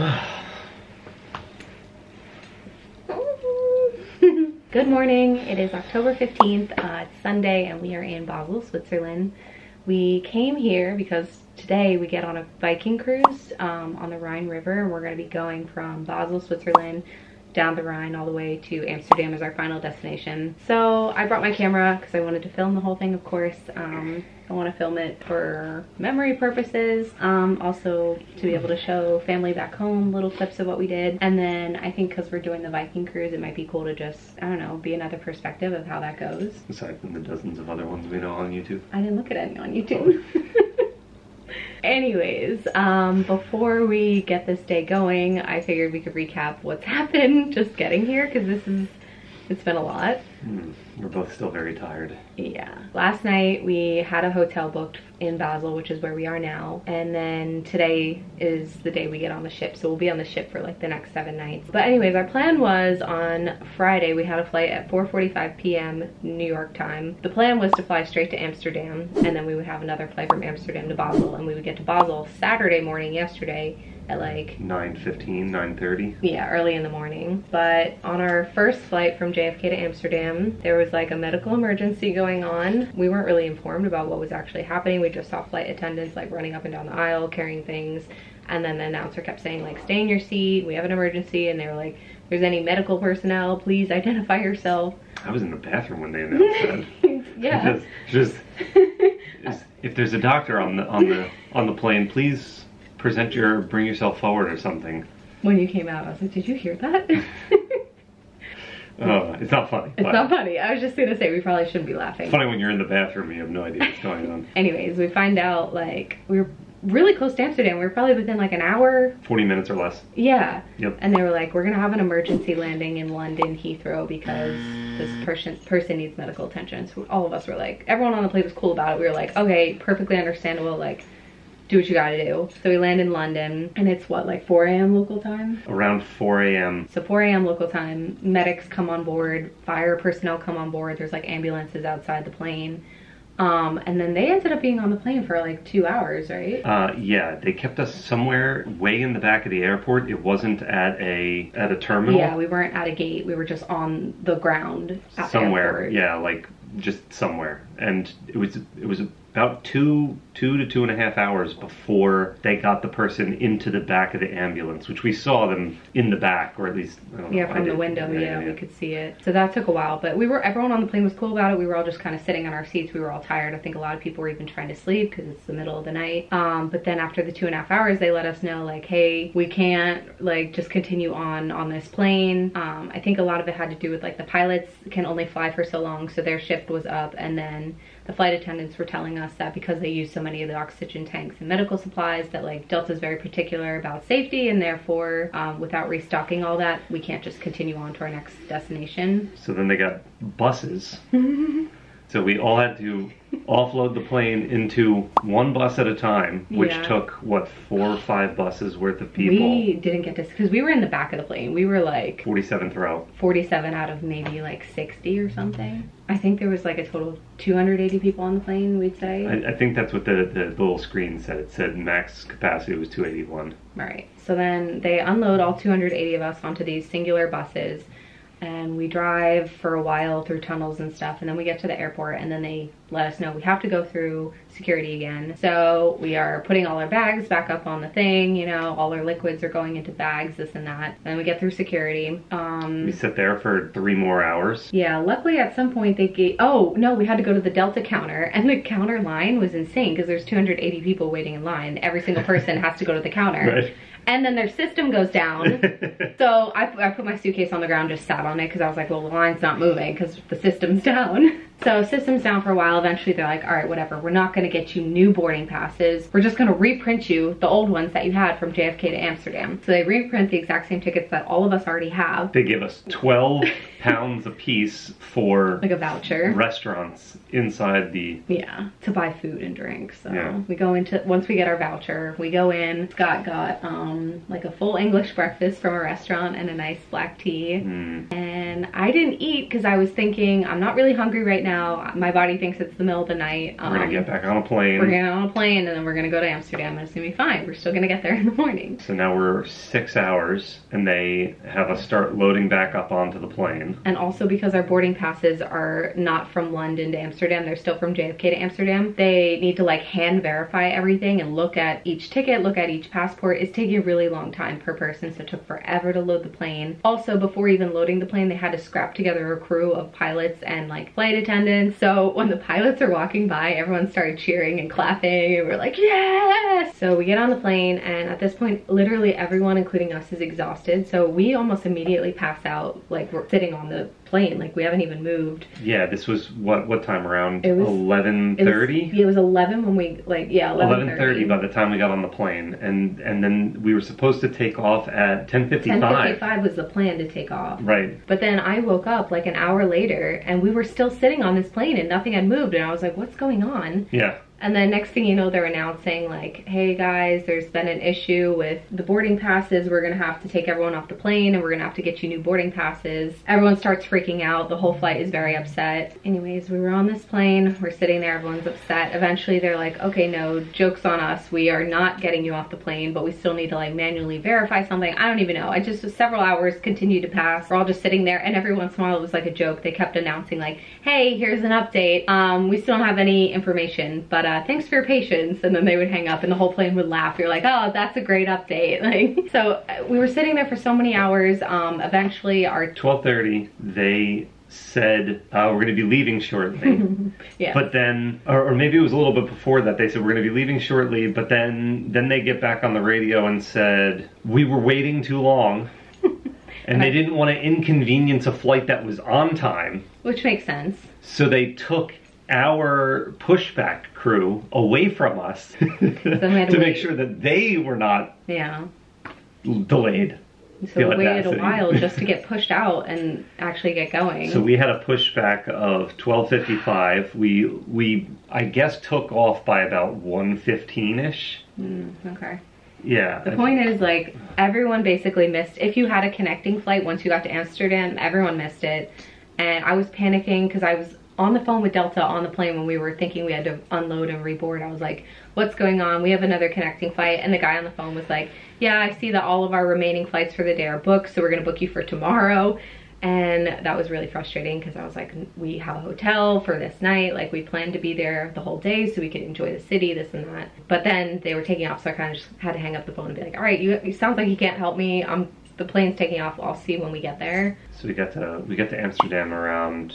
Good morning. It is October 15th. Uh, it's Sunday and we are in Basel, Switzerland. We came here because today we get on a Viking cruise um, on the Rhine River and we're going to be going from Basel, Switzerland down the Rhine all the way to Amsterdam as our final destination. So I brought my camera because I wanted to film the whole thing, of course. Um, I want to film it for memory purposes, um, also to be able to show family back home little clips of what we did. And then I think because we're doing the Viking cruise, it might be cool to just, I don't know, be another perspective of how that goes. Aside from the dozens of other ones we know on YouTube. I didn't look at any on YouTube. Anyways, um, before we get this day going, I figured we could recap what's happened just getting here because this is, it's been a lot. Mm, we're both still very tired. Yeah. Last night we had a hotel booked in Basel, which is where we are now. And then today is the day we get on the ship. So we'll be on the ship for like the next seven nights. But anyways, our plan was on Friday, we had a flight at 4.45 p.m. New York time. The plan was to fly straight to Amsterdam and then we would have another flight from Amsterdam to Basel and we would get to Basel Saturday morning yesterday at like 9.15, 9.30. Yeah, early in the morning. But on our first flight from JFK to Amsterdam, there was like a medical emergency going on. We weren't really informed about what was actually happening. We just saw flight attendants like running up and down the aisle carrying things. And then the announcer kept saying like, stay in your seat, we have an emergency. And they were like, there's any medical personnel, please identify yourself. I was in the bathroom when they announced that. yeah. just, just, if there's a doctor on the on the on the plane, please present your bring yourself forward or something. When you came out, I was like, did you hear that? Oh, it's not funny. It's not funny. I was just gonna say we probably shouldn't be laughing. Funny when you're in the bathroom, you have no idea what's going on. Anyways, we find out like we were really close to Amsterdam. We were probably within like an hour. 40 minutes or less. Yeah. Yep. And they were like, we're gonna have an emergency landing in London Heathrow because this person person needs medical attention. So all of us were like, everyone on the plane was cool about it. We were like, okay, perfectly understandable. Like do what you gotta do. So we land in London and it's what, like 4 a.m. local time? Around 4 a.m. So 4 a.m. local time, medics come on board, fire personnel come on board, there's like ambulances outside the plane. Um, and then they ended up being on the plane for like two hours, right? Uh, yeah, they kept us somewhere way in the back of the airport. It wasn't at a at a terminal. Yeah, we weren't at a gate. We were just on the ground somewhere. Yeah, like just somewhere. And it was it was about two two to two and a half hours before they got the person into the back of the ambulance, which we saw them in the back, or at least yeah, know, from the window. Yeah, yeah, yeah, we could see it. So that took a while, but we were everyone on the plane was cool about it. We were all just kind of sitting on our seats. We were all tired. I think a lot of people were even trying to sleep because it's the middle of the night. Um, but then after the two and a half hours, they let us know like, hey, we can't like just continue on on this plane. Um, I think a lot of it had to do with like the pilots can only fly for so long, so their shift was up, and then the flight attendants were telling us that because they use so many of the oxygen tanks and medical supplies that like Delta is very particular about safety and therefore um, without restocking all that we can't just continue on to our next destination. So then they got buses. so we all had to offload the plane into one bus at a time, which yeah. took what four or five buses worth of people. We didn't get to because we were in the back of the plane. We were like 47th row. 47 out of maybe like 60 or something. I think there was like a total of 280 people on the plane. We'd say. I, I think that's what the, the little screen said. It said max capacity was 281. Right. So then they unload all 280 of us onto these singular buses and we drive for a while through tunnels and stuff and then we get to the airport and then they let us know we have to go through security again. So we are putting all our bags back up on the thing you know all our liquids are going into bags this and that and we get through security um. We sit there for three more hours? Yeah luckily at some point they gave oh no we had to go to the delta counter and the counter line was insane because there's 280 people waiting in line. Every single person has to go to the counter. Right and then their system goes down. so I, I put my suitcase on the ground, just sat on it because I was like, well, the line's not moving because the system's down. So system's down for a while. Eventually they're like, all right, whatever. We're not going to get you new boarding passes. We're just going to reprint you the old ones that you had from JFK to Amsterdam. So they reprint the exact same tickets that all of us already have. They give us 12 pounds a piece for like a voucher restaurants inside the yeah to buy food and drinks. So yeah. we go into once we get our voucher, we go in. Scott got um like a full English breakfast from a restaurant and a nice black tea. Mm. And I didn't eat because I was thinking I'm not really hungry right now. My body thinks it's the middle of the night. We're gonna Um, get back on a plane. We're getting on a plane and then we're gonna go to Amsterdam and it's gonna be fine. We're still gonna get there in the morning. So now we're six hours, and they have us start loading back up onto the plane. And also because our boarding passes are not from London to Amsterdam, they're still from JFK to Amsterdam. They need to like hand verify everything and look at each ticket, look at each passport. It's taking a really long time per person, so it took forever to load the plane. Also, before even loading the plane, they had to scrap together a crew of pilots and like flight attendants. So when the pilots are walking by, everyone started cheering and clapping, and we're like, yes! So we get on the plane, and at this point, literally everyone, including us, is exhausted. So we almost immediately pass out, like we're sitting on the plane, like we haven't even moved. Yeah, this was what what time around? It was- eleven It was- thirty. It was 11 when we, like, yeah, 11 Eleven thirty by the time we got on the plane, and and then we were supposed to take off at ten fifty five. 10.55 was the plan to take off. Right. But then I woke up like an hour later and we were still sitting on this plane and nothing had moved. And I was like, what's going on? Yeah. And then next thing you know, they're announcing like, hey guys, there's been an issue with the boarding passes. We're gonna have to take everyone off the plane and we're gonna have to get you new boarding passes. Everyone starts freaking out. The whole flight is very upset. Anyways, we were on this plane. We're sitting there. Everyone's upset. Eventually they're like, okay, no, joke's on us. We are not getting you off the plane, but we still need to like manually verify something. I don't even know. I just, several hours continued to pass. We're all just sitting there and every once in a while it was like a joke. They kept announcing like, hey, here's an update. Um, we still don't have any information, but thanks for your patience. And then they would hang up and the whole plane would laugh. You're like, oh, that's a great update. Like, so uh, we were sitting there for so many hours. Um, eventually our, Twelve thirty. They said uh, we're going to be leaving shortly. yeah. But then, or, or maybe it was a little bit before that. They said we're going to be leaving shortly. But then, then they get back on the radio and said we were waiting too long, and they didn't want to inconvenience a flight that was on time. which makes sense. So they took our pushback crew away from us to make sure that they were not Yeah. delayed. So we waited a while just to get pushed out and actually get going. So we had a pushback of 12:55. We we I guess took off by about 1:15ish. Mm, okay. Yeah. The point is, like, everyone basically missed. If you had a connecting flight once you got to Amsterdam, everyone missed it. And I was panicking because I was on the phone with Delta on the plane when we were thinking we had to unload and reboard. I was like, what's going on? We have another connecting flight. And the guy on the phone was like, yeah, I see that all of our remaining flights for the day are booked, so we're to book you for tomorrow. And that was really frustrating because I was like, we have a hotel for this night. Like, we planned to be there the whole day so we could enjoy the city, this and that. But then they were taking off, so I kind of just had to hang up the phone and be like, all right, you, it sounds like you can't help me. I'm, the plane's taking off. I'll see when we get there. So we got to we got to Amsterdam around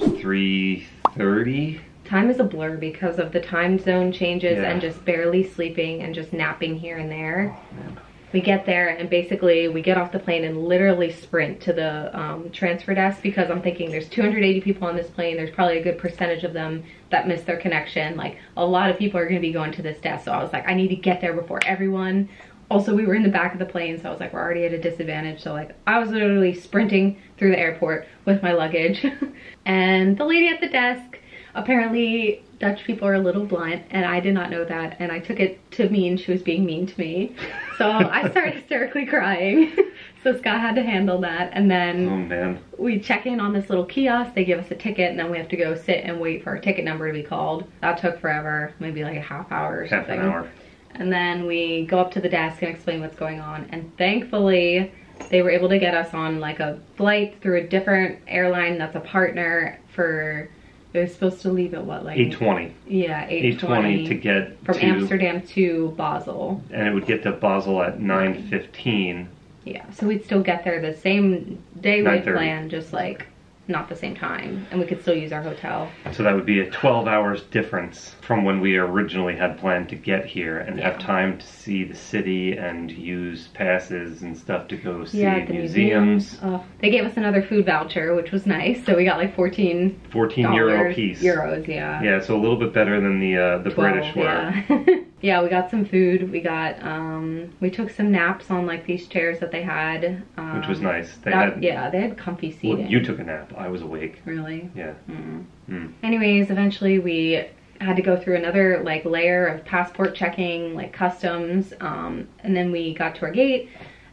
3:30. Time is a blur because of the time zone changes Yeah. and just barely sleeping and just napping here and there. Oh, we get there and basically we get off the plane and literally sprint to the um, transfer desk because I'm thinking there's 280 people on this plane. There's probably a good percentage of them that missed their connection. Like a lot of people are going to be going to this desk. So I was like, I need to get there before everyone. Also, we were in the back of the plane, so I was like, we're already at a disadvantage. So like, I was literally sprinting through the airport with my luggage, and the lady at the desk apparently Dutch people are a little blunt, and I did not know that, and I took it to mean she was being mean to me. So I started hysterically crying. so Scott had to handle that, and then Oh man. we check in on this little kiosk. They give us a ticket, and then we have to go sit and wait for our ticket number to be called. That took forever, maybe like a half hour or Half something. an hour. And then we go up to the desk and explain what's going on. And thankfully, they were able to get us on like a flight through a different airline that's a partner for. It was supposed to leave at what like 8:20. yeah 8:20 to get from to, Amsterdam to Basel. and it would get to Basel at 9:15. Yeah, so we'd still get there the same day we 9:30. planned, just like not the same time, and we could still use our hotel. So that would be a 12 hours difference from when we originally had planned to get here and have time to see the city and use passes and stuff to go see yeah, the museums. museums. Oh, they gave us another food voucher, which was nice. So we got like 14 14 euro piece. Euros, yeah. Yeah, so a little bit better than the uh, the 12, British were. Yeah. yeah, we got some food. We got um we took some naps on like these chairs that they had. Um, Which was nice. They that- had yeah, they had comfy well, seating. you took a nap. I was awake. really. Yeah. Mm. Mm. Anyways, eventually we had to go through another like layer of passport checking, like customs, um, and then we got to our gate,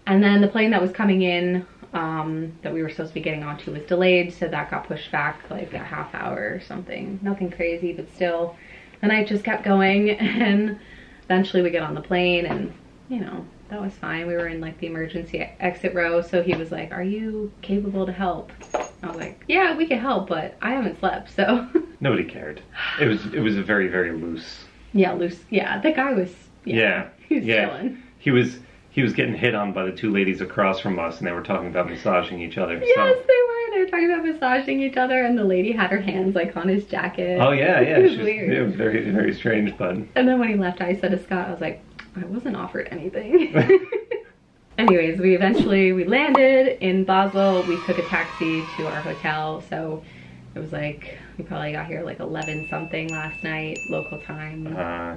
and then the plane that was coming in um, that we were supposed to be getting onto was delayed, so that got pushed back like a half hour or something. Nothing crazy, but still. The night just kept going, and eventually we get on the plane, and you know, that was fine. We were in like the emergency exit row, so he was like, Are you capable to help? I was like, Yeah, we can help, but I haven't slept, so. Nobody cared. It was it was a very very loose. yeah, loose. Yeah, the guy was. Yeah, Yeah, he was yeah. chilling. He was he was getting hit on by the two ladies across from us, and they were talking about massaging each other. Yes, So. they were. They were talking about massaging each other, and the lady had her hands like on his jacket. Oh yeah, yeah. it was weird. It was very very strange, but And then when he left, I said to Scott, I was like, I wasn't offered anything. Anyways, we eventually we landed in Basel. We took a taxi to our hotel, so it was like we probably got here like 11 something last night local time. uh,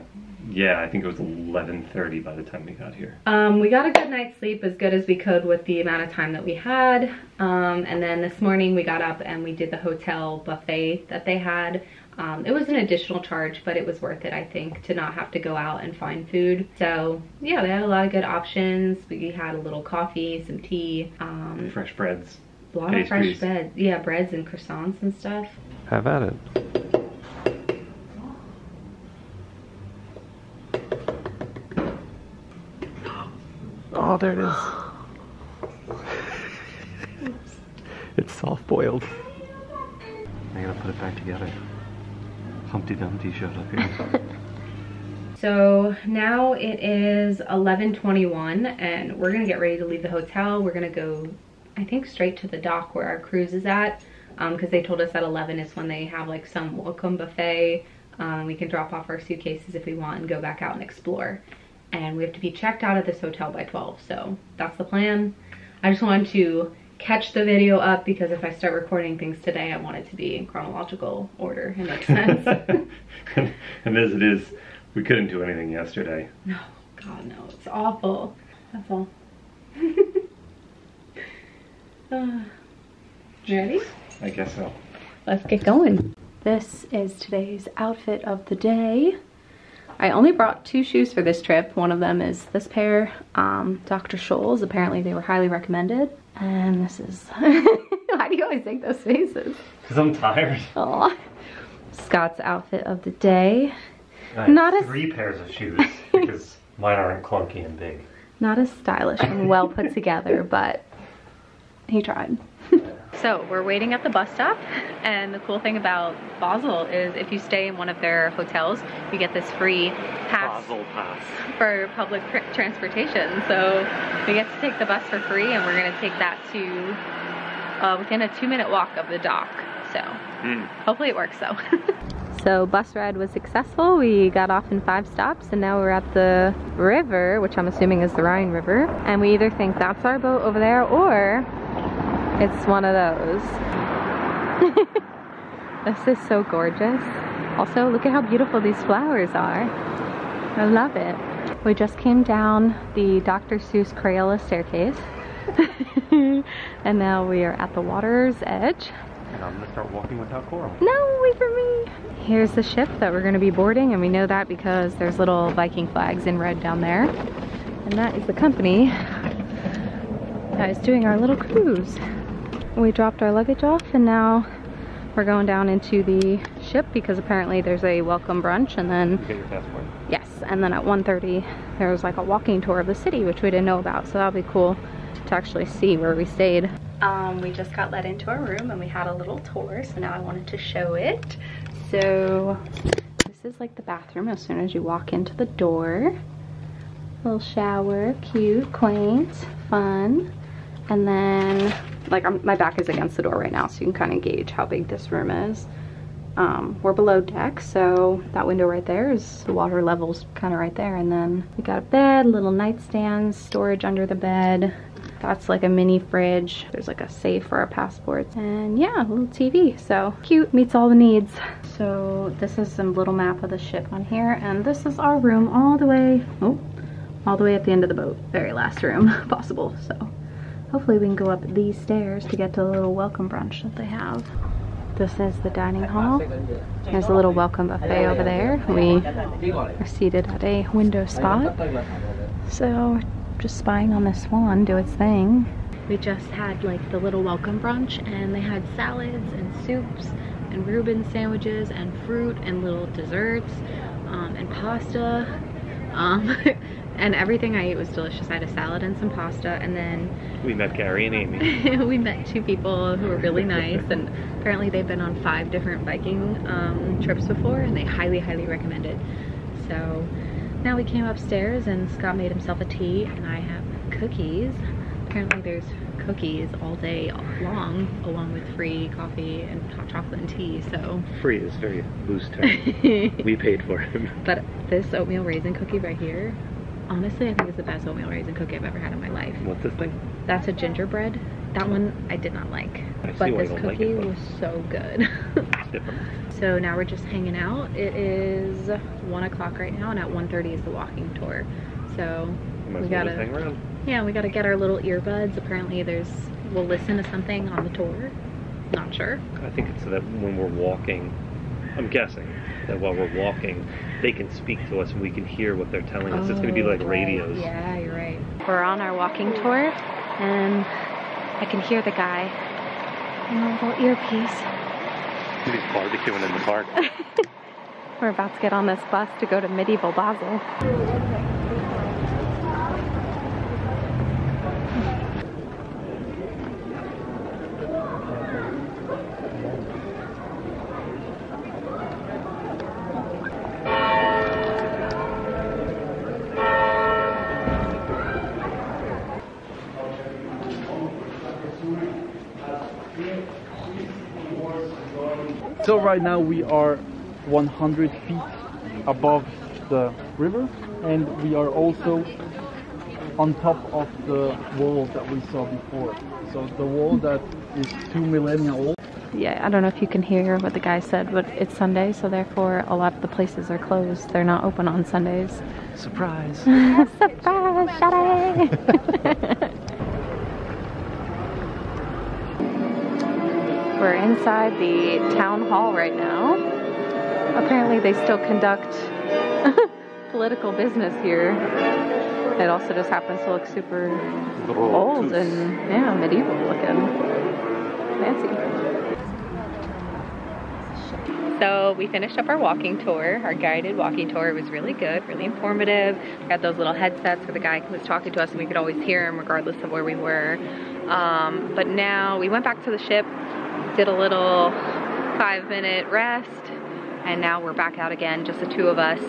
yeah, I think it was eleven thirty by the time we got here. Um, we got a good night's sleep as good as we could with the amount of time that we had. Um, and then this morning we got up and we did the hotel buffet that they had. Um, it was an additional charge, but it was worth it, I think, to not have to go out and find food. So yeah, they had a lot of good options. We had a little coffee, some tea, um, Fresh breads. a lot of fresh breads. Yeah, breads and croissants and stuff. Have at it. Oh, there it is. it's soft boiled. I gotta put it back together. Humpty Dumpty showed up here. So now it is 11:21, and we're gonna get ready to leave the hotel. We're gonna go, I think, straight to the dock where our cruise is at, because they told us at 11 is when they have like some welcome buffet. Um, we can drop off our suitcases if we want and go back out and explore. And we have to be checked out of this hotel by 12, so that's the plan. I just wanted to catch the video up because if I start recording things today, I want it to be in chronological order. It makes sense. and, and as it is, we couldn't do anything yesterday. No, God, no, it's awful. That's all. uh, ready? I guess so. Let's get going. This is today's outfit of the day. I only brought two shoes for this trip. One of them is this pair, um, Dr. Scholl's. Apparently they were highly recommended. And this is, why do you always make those faces? Because I'm tired. Aw. Scott's outfit of the day. I have Not a- three pairs of shoes because mine aren't clunky and big. Not as stylish and well put together, but he tried. so we're waiting at the bus stop, and the cool thing about Basel is if you stay in one of their hotels, you get this free pass pass. for public tr- transportation. So we get to take the bus for free, and we're gonna take that to uh, within a two-minute walk of the dock. So hopefully it works though. So bus ride was successful. We got off in five stops and now we're at the river, which I'm assuming is the Rhine River. And we either think that's our boat over there or it's one of those. this is so gorgeous. Also, look at how beautiful these flowers are. I love it. We just came down the Dr. Seuss Crayola staircase. and now we are at the water's edge. And I'm gonna start walking without coral. No, wait for me. Here's the ship that we're gonna be boarding, and we know that because there's little Viking flags in red down there. And that is the company that is doing our little cruise. We dropped our luggage off, and now we're going down into the ship because apparently there's a welcome brunch, and then Get your passport. Yes, and then at 1.30 there was like a walking tour of the city, which we didn't know about, so that'll be cool to actually see where we stayed. Um, we just got let into our room and we had a little tour, so now I wanted to show it. So this is like the bathroom as soon as you walk into the door. Little shower, cute, quaint, fun. And then, like I'm, my back is against the door right now, so you can kind of gauge how big this room is. Um, we're below deck, so that window right there is the water level's kind of right there. And then we got a bed, little nightstands, storage under the bed. That's like a mini fridge. There's like a safe for our passports. And yeah, a little TV. So cute, meets all the needs. So this is some little map of the ship on here. And this is our room all the way, oh, all the way at the end of the boat. Very last room possible. So hopefully we can go up these stairs to get to the little welcome brunch that they have. This is the dining hall. There's a little welcome buffet over there. We are seated at a window spot. So just spying on this swan do its thing. We just had like the little welcome brunch and they had salads and soups and Reuben sandwiches and fruit and little desserts um, and pasta. Um, and everything I ate was delicious. I had a salad and some pasta and then We met Gary and Amy. we met two people who were really nice and apparently they've been on five different Viking um, trips before and they highly, highly recommend it. So now we came upstairs and Scott made himself a tea and I have cookies. Apparently there's cookies all day long along with free coffee and hot chocolate and tea. So, Free is very loose term. we paid for it. but this oatmeal raisin cookie right here, honestly I think it's the best oatmeal raisin cookie I've ever had in my life. What's this thing? That's a gingerbread. That one I did not like. I But this don't like cookie it, but- was so good. So now we're just hanging out. It is one o'clock right now and at 1.30 is the walking tour. So we gotta hang around. yeah, we gotta get our little earbuds. Apparently there's we'll listen to something on the tour. Not sure. I think it's so that when we're walking, I'm guessing that while we're walking, they can speak to us and we can hear what they're telling us. it's going to be oh, like Oh, radios. Yeah, you're right. We're on our walking tour and I can hear the guy in a little earpiece. He's barbecuing in the park. We're about to get on this bus to go to medieval Basel. So right now we are 100 feet above the river and we are also on top of the wall that we saw before. So the wall that is two millennia old. Yeah, I don't know if you can hear what the guy said, but it's Sunday, so therefore a lot of the places are closed. They're not open on Sundays. Surprise. Surprise, Shade! We're inside the town hall right now. Apparently, they still conduct political business here. It also just happens to look super old and yeah, medieval looking. Fancy. So we finished up our walking tour, our guided walking tour. It was really good, really informative. We got those little headsets where the guy who was talking to us and we could always hear him regardless of where we were. Um, but now we went back to the ship, did a little five minute rest, and now we're back out again, just the two of us.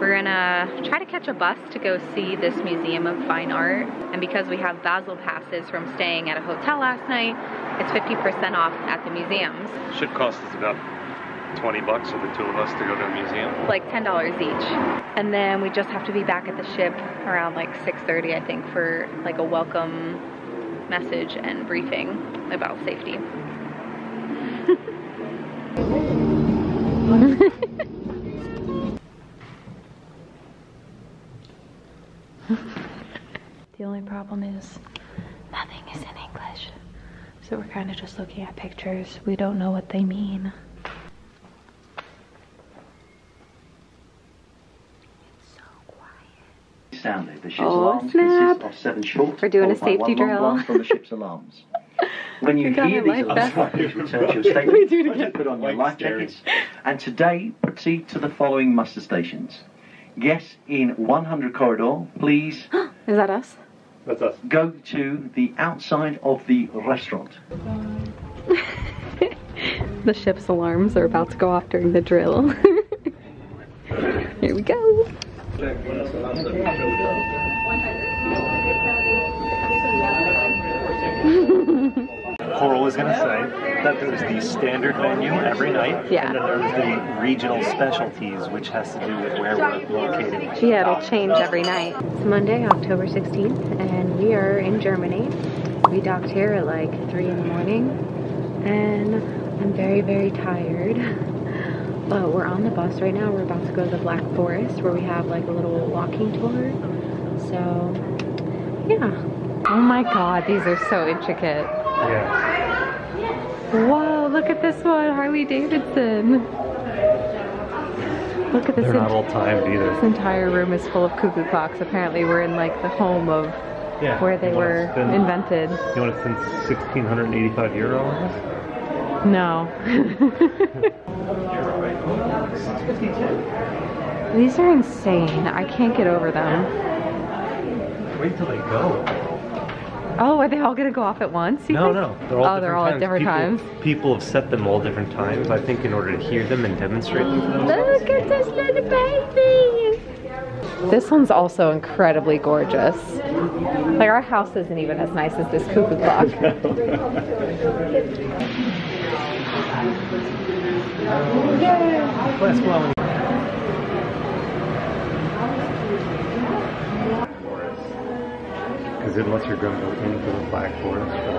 We're gonna try to catch a bus to go see this Museum of Fine Art. And because we have Basel passes from staying at a hotel last night, it's 50% off at the museums. Should cost us about 20 bucks for the two of us to go to a museum. like ten dollars each and then we just have to be back at the ship around like 6.30 i think for like a welcome message and briefing about safety the only problem is nothing is in english so we're kind of just looking at pictures we don't know what they mean It's so quiet Sounded. The ship's Oh, alarms snap. consist of seven short. We're doing a safety drill. from the ship's alarms. When you hear these life alarms, please return to your statement. We do it again. Put on your Like life jackets. And today, proceed to the following muster stations. Guests in 100 corridor, please is that us That's us. go to the outside of the restaurant. The ship's alarms are about to go off during the drill. Here we go. Coral was going to say that there's the standard menu every night, Yeah. and then there's the regional specialties, which has to do with where we're located. Yeah, it'll change every night. It's Monday, October 16th, and we are in Germany. We docked here at like 3 in the morning, and I'm very, very tired. But we're on the bus right now. We're about to go to the Black Forest where we have like a little walking tour. So, yeah. Oh my god, these are so intricate. Yeah. Whoa, look at this one, Harley Davidson. Look at this. They're not all timed either. This entire room is full of cuckoo clocks. Apparently, we're in like the home of Yeah. where they were spend- invented. You want to spend 1,685 euro on this? No. These are insane. I can't get over them. Wait till they go. Oh, are they all gonna go off at once? you No, think? no. They're all oh, they're all at different people, times. People have set them all different times, I think, in order to hear them and demonstrate them to them. Look at this little baby. This one's also incredibly gorgeous. Like our house isn't even as nice as this cuckoo clock. Because it lets your gun go into the black forest for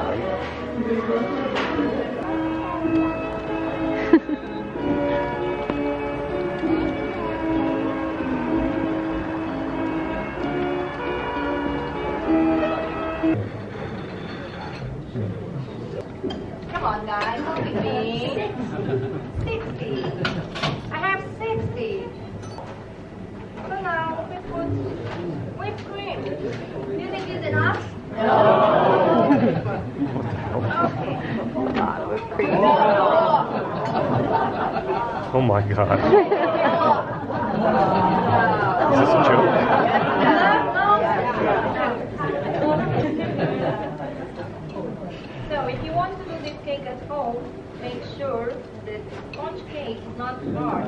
god. Is this a joke? So if you want to do this cake at home, make sure that sponge cake is not hard.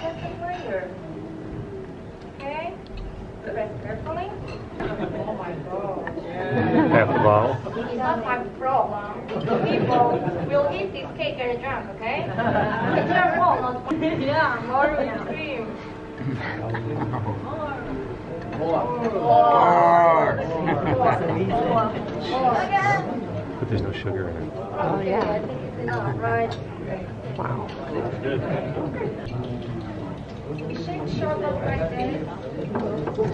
Just a layer. Okay? Carefully. Oh my god. Half a bottle. It's not my problem. People will eat this cake and drunk, okay? It's your fault, not Yeah, more whipped cream. But there's no sugar in it. Oh, yeah. I think it's enough, right? Wow. Shake chocolate right there.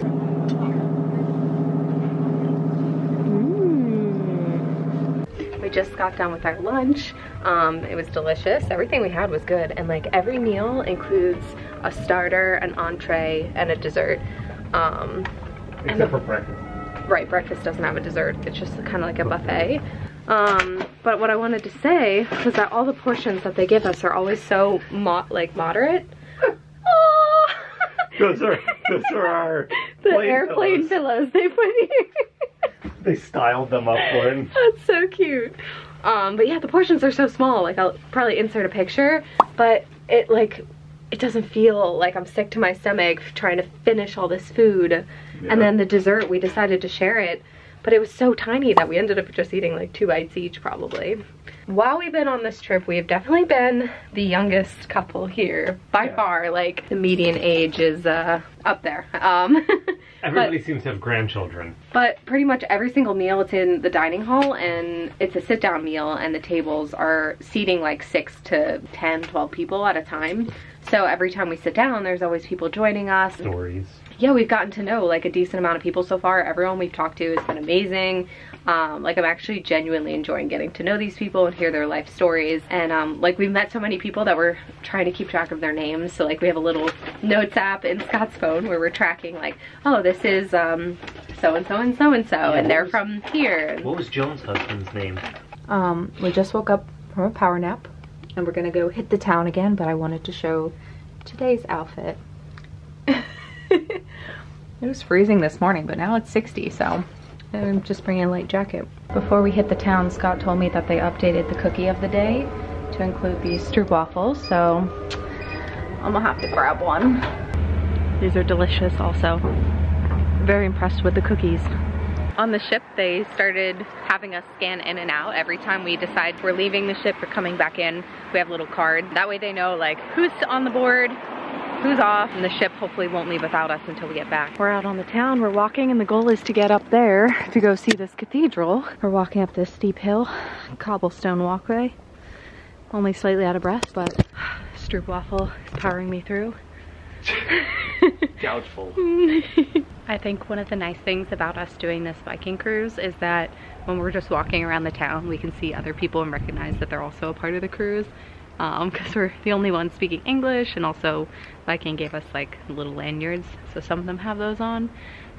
We just got done with our lunch. Um, it was delicious. Everything we had was good. And like every meal includes a starter, an entree, and a dessert. Um, Except for breakfast. right, breakfast doesn't have a dessert. It's just kind of like a buffet. Um, but what I wanted to say was that all the portions that they give us are always so mo like moderate. Those are those are our the plane airplane pillows. pillows they put here. They styled them up for him. That's so cute. Um, but yeah, the portions are so small. Like I'll probably insert a picture, but it like it doesn't feel like I'm sick to my stomach trying to finish all this food. Yeah. And then the dessert, we decided to share it, but it was so tiny that we ended up just eating like two bites each probably. While we've been on this trip, we have definitely been the youngest couple here by Yeah. far. Like the median age is uh, up there. Um, Everybody seems to have grandchildren. But pretty much every single meal it's in the dining hall and it's a sit down meal and the tables are seating like 6 to 10, 12 people at a time. So every time we sit down there's always people joining us. Stories. Yeah, we've gotten to know like a decent amount of people so far. Everyone we've talked to has been amazing. Um, like I'm actually genuinely enjoying getting to know these people and hear their life stories. And um, like we've met so many people that we're trying to keep track of their names. So like we have a little notes app in Scott's phone where we're tracking like, oh, this is um, so and so and so and so, and they're from here. What was Joan's husband's name? Um, we just woke up from a power nap and we're gonna go hit the town again, but I wanted to show today's outfit. it was freezing this morning, but now it's 60, so I'm just bringing a light jacket. Before we hit the town, Scott told me that they updated the cookie of the day to include these stroopwafels, so I'm gonna have to grab one. These are delicious also. Very impressed with the cookies. On the ship, they started having us scan in and out every time we decide we're leaving the ship or coming back in. We have a little card. That way they know like who's on the board, who's off, and the ship hopefully won't leave without us until we get back. We're out on the town, we're walking, and the goal is to get up there to go see this cathedral. We're walking up this steep hill, cobblestone walkway. Only slightly out of breath, but Stroopwafel is powering me through. Doubtful. I think one of the nice things about us doing this Viking cruise is that when we're just walking around the town, we can see other people and recognize that they're also a part of the cruise. Because we're the only ones speaking English, and also Viking gave us like little lanyards, so some of them have those on.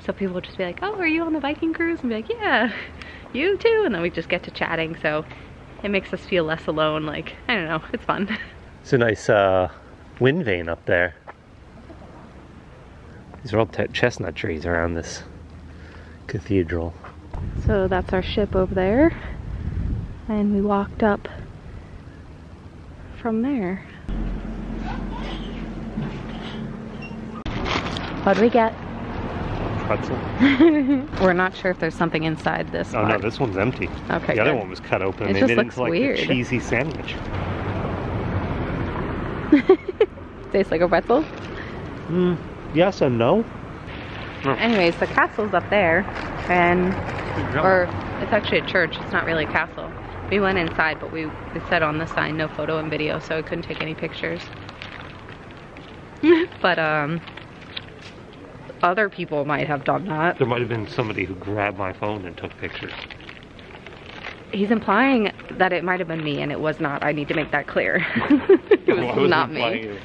So people will just be like, oh, are you on the Viking cruise? And be like, yeah, you too. And then we just get to chatting. So it makes us feel less alone. Like, I don't know, it's fun. It's a nice uh, wind vane up there. These are all chestnut trees around this cathedral. So that's our ship over there. And we walked up from there. What do we get? Pretzel. We're not sure if there's something inside this Oh no, this one's empty. Okay, The other one was cut open. It they just made looks it into like weird. a cheesy sandwich. Tastes like a pretzel. Hmm, yes and no. Anyways, the castle's up there, and or it's actually a church. It's not really a castle. We went inside, but we it said on the sign no photo and video, so I couldn't take any pictures. but um, other people might have done that. There might have been somebody who grabbed my phone and took pictures. He's implying that it might have been me, and it was not. I need to make that clear. it Well, was wasn't me.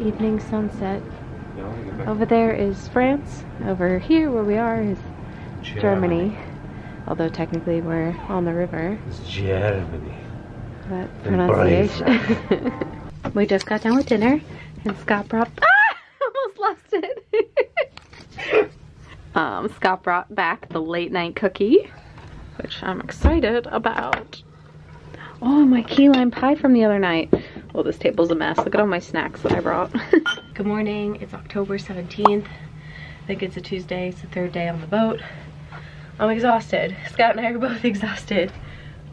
Evening sunset. No, you go back. Over there is France. Over here, where we are, is Germany. Although technically we're on the river. It's Germany. That pronunciation. we just got done with dinner, and Scott brought. Ah! Almost lost it. um, Scott brought back the late night cookie, which I'm excited about. Oh, my key lime pie from the other night. Well, this table's a mess. Look at all my snacks that I brought. Good morning. It's October 17th. I think it's a Tuesday. It's the third day on the boat. I'm exhausted. Scott and I are both exhausted.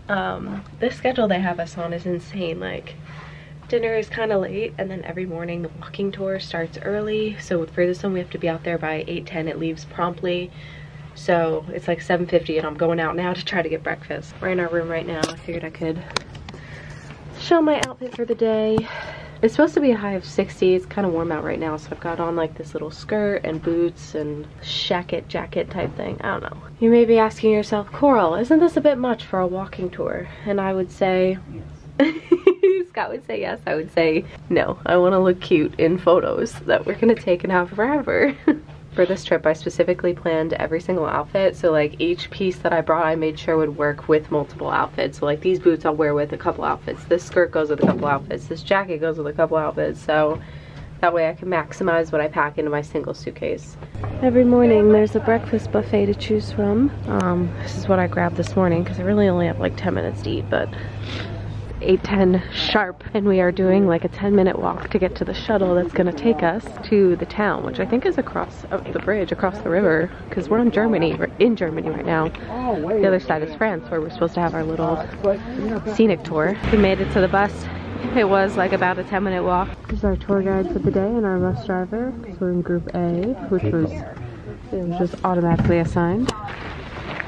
Um, the schedule they have us on is insane. Like, dinner is kind of late, and then every morning the walking tour starts early. So for this one, we have to be out there by 8:10. It leaves promptly. So it's like 7:50, and I'm going out now to try to get breakfast. We're in our room right now. I figured I could show my outfit for the day. It's supposed to be a high of 60. It's kind of warm out right now, so I've got on like this little skirt and boots and shacket jacket type thing. I don't know. You may be asking yourself, Coral, isn't this a bit much for a walking tour? And I would say, Scott would say yes. I would say no. I want to look cute in photos that we're gonna take and have forever. For this trip, I specifically planned every single outfit. So like each piece that I brought, I made sure would work with multiple outfits. So like these boots I'll wear with a couple outfits. This skirt goes with a couple outfits. This jacket goes with a couple outfits. So that way I can maximize what I pack into my single suitcase. Every morning there's a breakfast buffet to choose from. Um, this is what I grabbed this morning because I really only have like 10 minutes to eat, but 8.10 sharp and we are doing like a 10 minute walk to get to the shuttle that's going to take us to the town which I think is across the bridge across the river because we're in Germany we're in Germany right now. The other side is France where we're supposed to have our little scenic tour. We made it to the bus. It was like about a 10 minute walk. This is our tour guide for the day and our bus driver. So we're in group A which was it was just automatically assigned.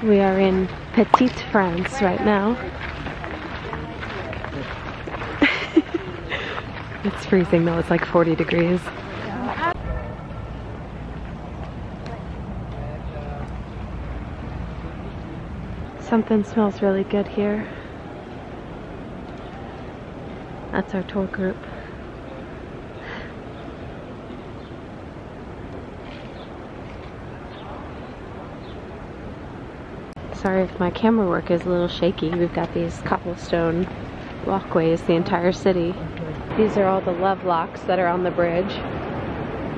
We are in Petite France right now It's freezing though, it's like 40 degrees. Something smells really good here. That's our tour group. Sorry if my camera work is a little shaky. We've got these cobblestone walkways the entire city. These are all the love locks that are on the bridge.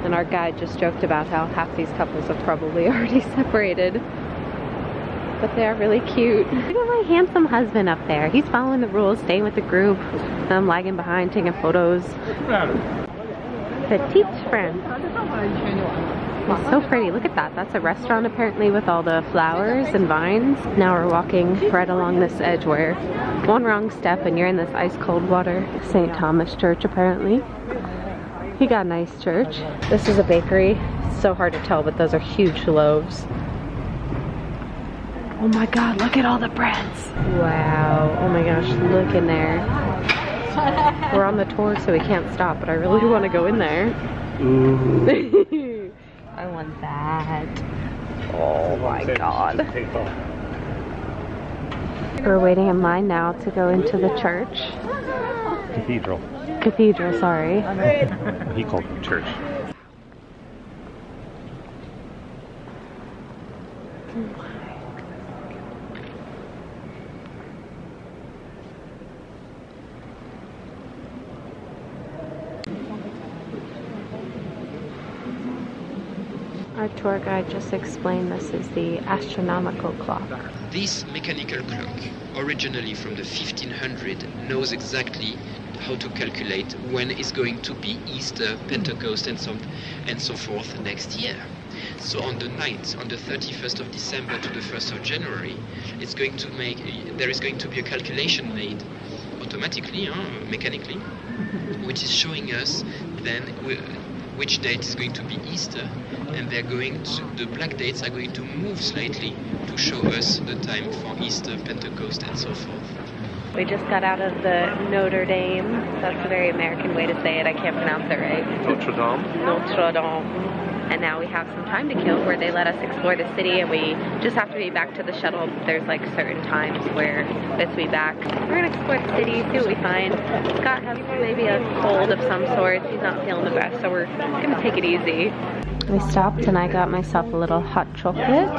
And our guide just joked about how half these couples have probably already separated. But they are really cute. Look at my handsome husband up there. He's following the rules, staying with the group. And I'm lagging behind, taking photos. Petite friend. So pretty. Look at that. That's a restaurant apparently with all the flowers and vines. Now we're walking right along this edge where one wrong step and you're in this ice cold water. St. Thomas Church apparently. He got a nice church. This is a bakery. It's so hard to tell, but those are huge loaves. Oh my god, look at all the breads. Wow. Oh my gosh, look in there. We're on the tour so we can't stop, but I really want to go in there. Ooh. I want that. Oh my god. We're waiting in line now to go into the church. Cathedral. Cathedral, sorry. He called it church. Our tour guide just explained this is the astronomical clock. This mechanical clock, originally from the 1500, knows exactly how to calculate when is going to be Easter, Pentecost, and so and so forth next year. So on the 9th, on the 31st of December to the 1st of January, it's going to make there is going to be a calculation made automatically, huh, mechanically, which is showing us then which date is going to be Easter, and they're going to, the black dates are going to move slightly to show us the time for Easter, Pentecost, and so forth. We just got out of the Notre Dame. That's a very American way to say it. I can't pronounce it right. Notre Dame. Notre Dame. And now we have some time to kill where they let us explore the city and we just have to be back to the shuttle. There's like certain times where it's to be back. We're gonna explore the city, see what we find. Scott has maybe a cold of some sort. He's not feeling the best, so we're gonna take it easy. We stopped and I got myself a little hot chocolate.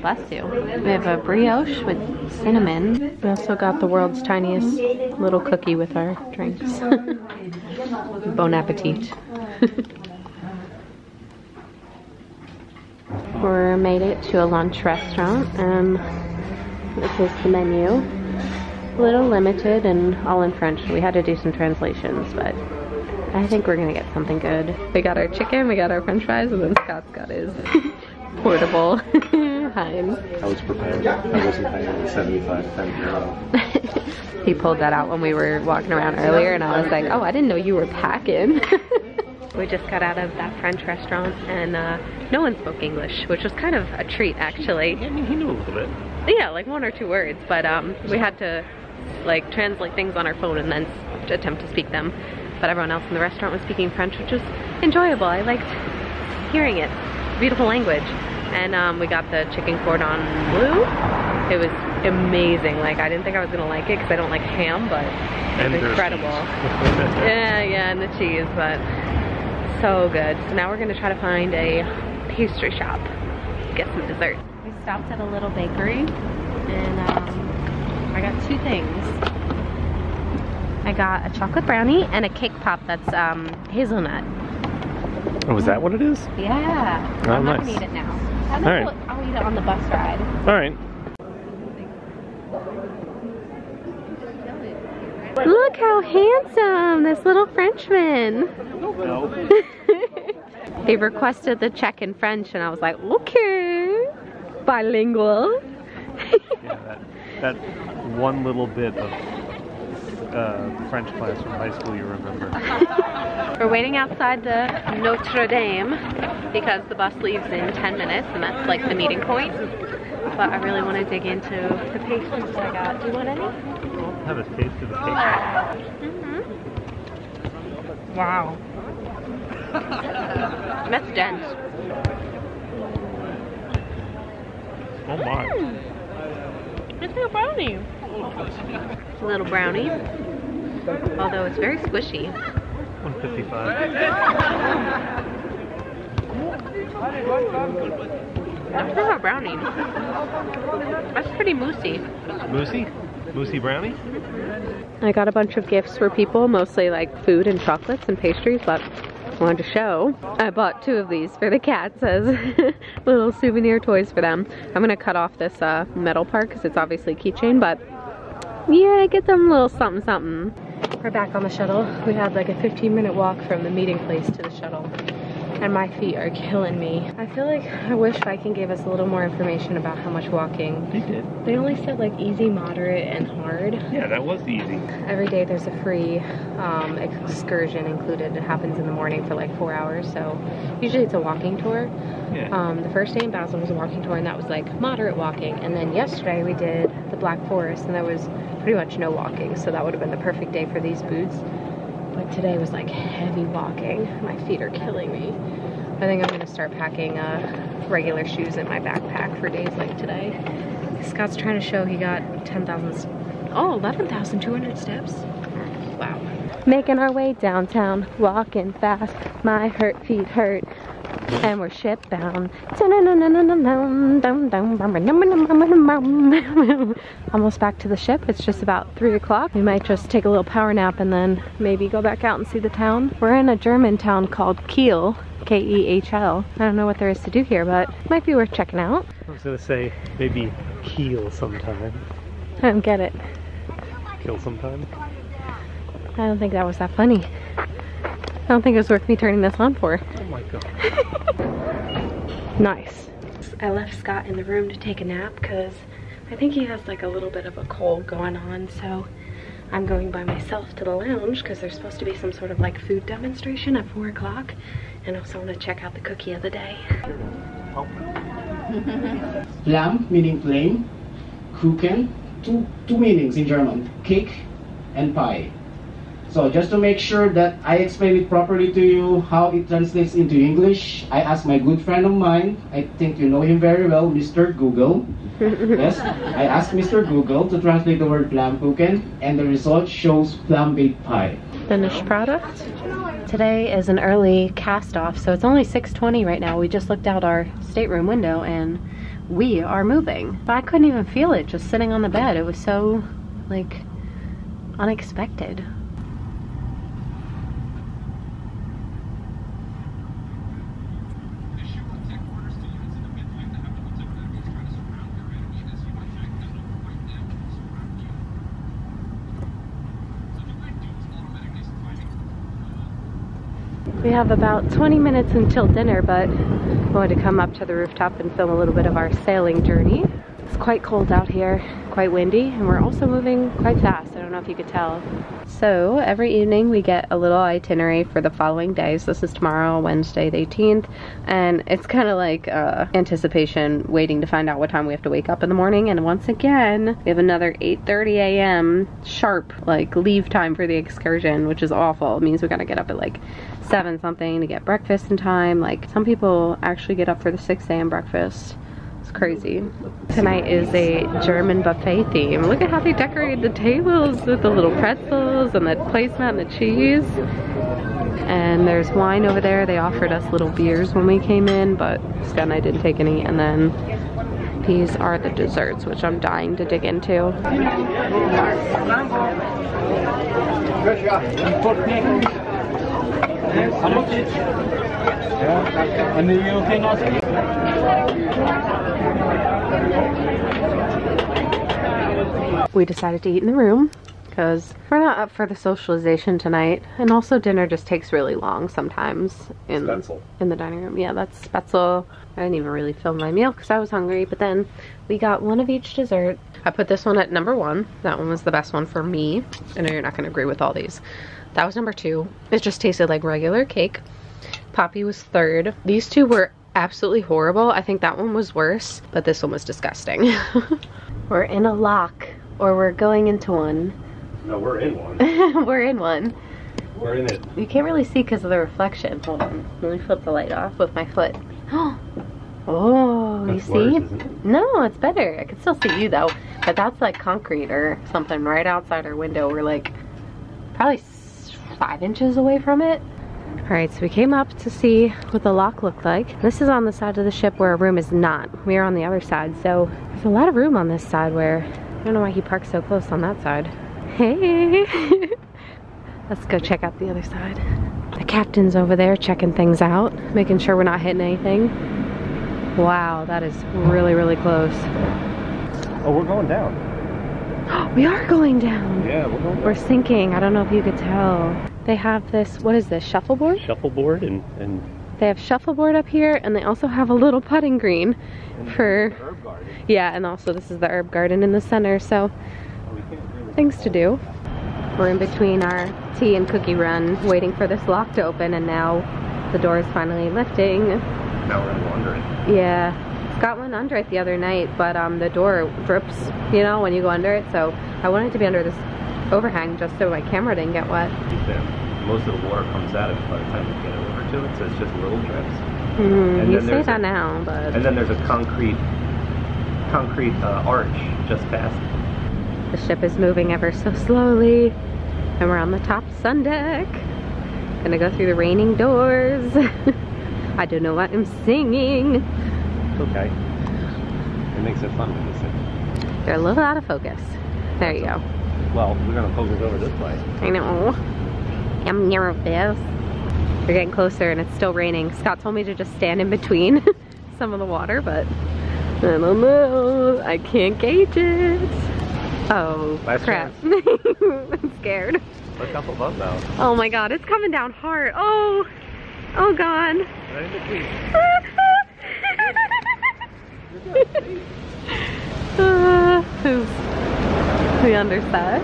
Bless you. We have a brioche with cinnamon. We also got the world's tiniest little cookie with our drinks. bon appetit. we made it to a lunch restaurant. Um, this is the menu. A little limited and all in French. We had to do some translations, but I think we're gonna get something good. We got our chicken, we got our french fries, and then Scott's got his portable Heinz. I was prepared. I wasn't paying 75 cent euro. he pulled that out when we were walking around earlier, and I was like, oh, I didn't know you were packing. We just got out of that French restaurant, and uh, no one spoke English, which was kind of a treat, actually. I mean, he knew a little bit. Yeah, like one or two words, but um, we had to like translate things on our phone and then attempt to speak them. But everyone else in the restaurant was speaking French, which was enjoyable. I liked hearing it. Beautiful language. And um, we got the chicken cordon bleu. It was amazing. Like I didn't think I was gonna like it because I don't like ham, but it's incredible. Yeah, yeah, and the cheese, but so good. So now we're gonna try to find a pastry shop, get some dessert. We stopped at a little bakery, and um, I got two things. I got a chocolate brownie and a cake pop that's um, hazelnut. Oh, is that what it is? Yeah. Oh, I'm not nice. gonna eat it now. I think All right. I'll, I'll eat it on the bus ride. All right. Look how handsome this little Frenchman. they requested the check in French, and I was like, okay, bilingual. Yeah, that, that one little bit of uh, French class from high school you remember. We're waiting outside the Notre Dame because the bus leaves in 10 minutes, and that's like the meeting point. But I really want to dig into the pastries I got. Do you want any? Have a taste of the cake. Mm-hmm. Wow. That's dense. Oh my. It's like a brownie. It's a little brownie. Although it's very squishy. 155. That's not a brownie. That's pretty moussey. Moosey? Moosey brownie? I got a bunch of gifts for people, mostly like food and chocolates and pastries, but I wanted to show. I bought two of these for the cats as little souvenir toys for them. I'm gonna cut off this uh, metal part because it's obviously keychain, but yeah, get them a little something something. We're back on the shuttle. We had like a 15 minute walk from the meeting place to the shuttle. And my feet are killing me. I feel like I wish Viking gave us a little more information about how much walking. They did. They only said like easy, moderate, and hard. Yeah, that was easy. Every day there's a free um, excursion included. It happens in the morning for like four hours. So usually it's a walking tour. Yeah. Um, the first day in Basel was a walking tour, and that was like moderate walking. And then yesterday we did the Black Forest, and there was pretty much no walking. So that would have been the perfect day for these boots. But today was like heavy walking. My feet are killing me. I think I'm gonna start packing uh, regular shoes in my backpack for days like today. Scott's trying to show he got 10,000, oh, 11,200 steps. Wow. Making our way downtown, walking fast. My hurt feet hurt, and we're ship bound. Almost back to the ship. It's just about three o'clock. We might just take a little power nap and then maybe go back out and see the town. We're in a German town called Kehl. K-E-H-L. I don't know what there is to do here, but might be worth checking out. I was gonna say maybe Kehl sometime, I don't get it. kill sometime. I don't think that was that funny. I don't think it was worth me turning this on for. Oh my god. Nice. I left Scott in the room to take a nap because I think he has like a little bit of a cold going on. So I'm going by myself to the lounge because there's supposed to be some sort of like food demonstration at four o'clock. And also want to check out the cookie of the day. Flamm meaning flame, Kuchen, two, two meanings in German, cake and pie. So just to make sure that I explain it properly to you how it translates into English, I asked my good friend of mine, I think you know him very well, Mr. Google. yes, I asked Mr. Google to translate the word Flammkuchen and the result shows flam baked pie. Finished product. Today is an early cast off, so it's only 6.20 right now. We just looked out our stateroom window and we are moving. But I couldn't even feel it just sitting on the bed. It was so, like, unexpected. We have about 20 minutes until dinner, but we wanted to come up to the rooftop and film a little bit of our sailing journey. It's quite cold out here, quite windy, and we're also moving quite fast. I don't know if you could tell. So every evening we get a little itinerary for the following days. This is tomorrow, Wednesday the 18th, and it's kind of like uh, anticipation, waiting to find out what time we have to wake up in the morning. And once again, we have another 8:30 a.m. sharp like leave time for the excursion, which is awful. It means we gotta get up at like seven something to get breakfast in time. Like some people actually get up for the 6 a.m. breakfast. Crazy. Tonight is a German buffet theme. Look at how they decorated the tables with the little pretzels and the placemat and the cheese. And there's wine over there. They offered us little beers when we came in, but Scott and I didn't take any. And then these are the desserts, which I'm dying to dig into. And okay not we decided to eat in the room because we're not up for the socialization tonight and also dinner just takes really long sometimes in in the dining room. Yeah that's spätzle i didn't even really film my meal because i was hungry but then we got one of each dessert. I put this one at number one. That one was the best one for me. I know you're not going to agree with all these. That was number two. It just tasted like regular cake. Poppy was third. These two were absolutely horrible i think that one was worse but this one was disgusting we're in a lock or we're going into one. No, we're in one. we're in one. We're in it. You can't really see because of the reflection. Hold on. Let me flip the light off with my foot. Oh, That's you see? isn't it? No, it's better. I can still see you though. But that's like concrete or something right outside our window. We're like probably five inches away from it. All right, so we came up to see what the lock looked like. This is on the side of the ship where a room is not. We are on the other side, so there's a lot of room on this side where I don't know why he parked so close on that side. Hey! Let's go check out the other side. The captain's over there checking things out, making sure we're not hitting anything. Wow, that is really, really close. Oh, we're going down. We are going down. Yeah, we're going We're sinking. I don't know if you could tell. They have this, what is this, shuffleboard? Shuffleboard and, and They have shuffleboard up here and they also have a little putting green for, herb garden. yeah, and also this is the herb garden in the center, so things to do. We're in between our tea and cookie run, waiting for this lock to open, and now the door is finally lifting. Now we're gonna it. Yeah. Scott went under it the other night, but um, the door drips, you know, when you go under it, so I wanted to be under this overhang just so my camera didn't get wet. Most of the water comes out of it by the time we get over to it, so it's just little drips. Mm, And you say that a- now, but And then there's a concrete concrete uh, arch just past. the ship is moving ever so slowly, and we're on the top sun deck. Gonna go through the raining doors. I don't know what I'm singing. It's okay. It makes it fun when you sing. They're a little out of focus. There you go. Well, we're gonna focus over this way. I know. I'm nervous. We're getting closer and it's still raining. Scott told me to just stand in between some of the water, but I don't know. I can't gauge it. Oh, Last crap. I'm scared. Look up above now. Oh my god, it's coming down hard. Oh, oh god. Right in between. we underset?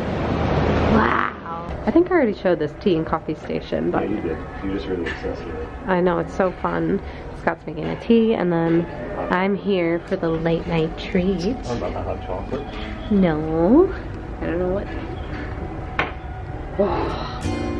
Wow. I think I already showed this tea and coffee station, but yeah, you did. You're just really obsessed with it. I know it's so fun. Scott's making a tea, and then I'm here for the late night treat. How about the hot chocolate? No, I don't know what.